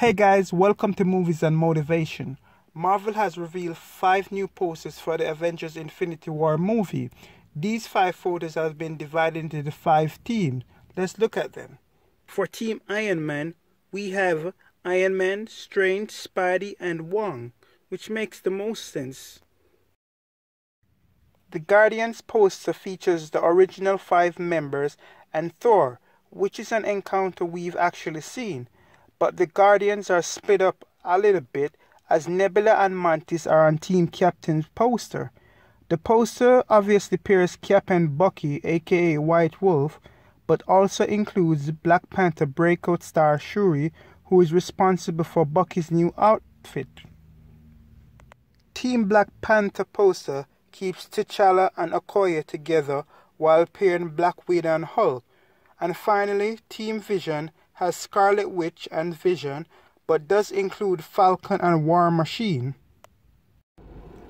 Hey guys, welcome to Movies and Motivation. Marvel has revealed five new posters for the Avengers Infinity War movie. These five photos have been divided into the five teams. Let's look at them. For Team Iron Man, we have Iron Man, Strange, Spidey, and Wong, which makes the most sense. The Guardians poster features the original five members and Thor, which is an encounter we've actually seen but the Guardians are split up a little bit as Nebula and Mantis are on Team Captain's poster. The poster obviously pairs Cap and Bucky, aka White Wolf, but also includes Black Panther breakout star Shuri, who is responsible for Bucky's new outfit. Team Black Panther poster keeps T'Challa and Okoye together while pairing Black Widow and Hulk. And finally, Team Vision has Scarlet Witch and Vision, but does include Falcon and War Machine.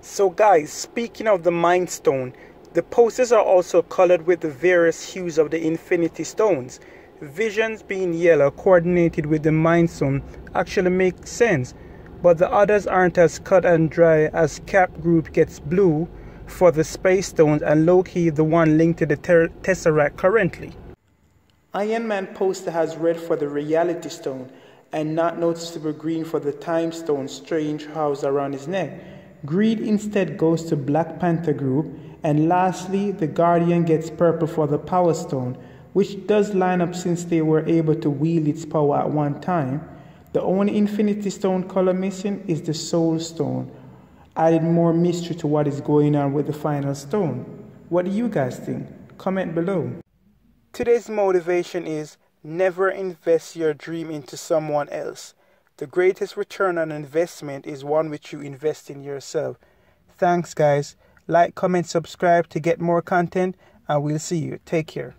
So guys, speaking of the Mind Stone, the posters are also colored with the various hues of the Infinity Stones. Visions being yellow coordinated with the Mind Stone actually makes sense, but the others aren't as cut and dry as Cap Group gets blue for the Space Stones and Loki the one linked to the Tesseract currently. Iron Man poster has red for the Reality Stone and not noticeable green for the Time Stone strange house around his neck. Green instead goes to Black Panther group and lastly the Guardian gets purple for the Power Stone which does line up since they were able to wield its power at one time. The only Infinity Stone color missing is the Soul Stone, adding more mystery to what is going on with the final stone. What do you guys think? Comment below. Today's motivation is never invest your dream into someone else. The greatest return on investment is one which you invest in yourself. Thanks, guys. Like, comment, subscribe to get more content, and we'll see you. Take care.